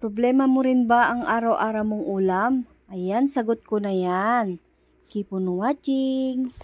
Problema mo rin ba ang araw-araw mong ulam? Ayan, sagot ko na yan. Keep on watching!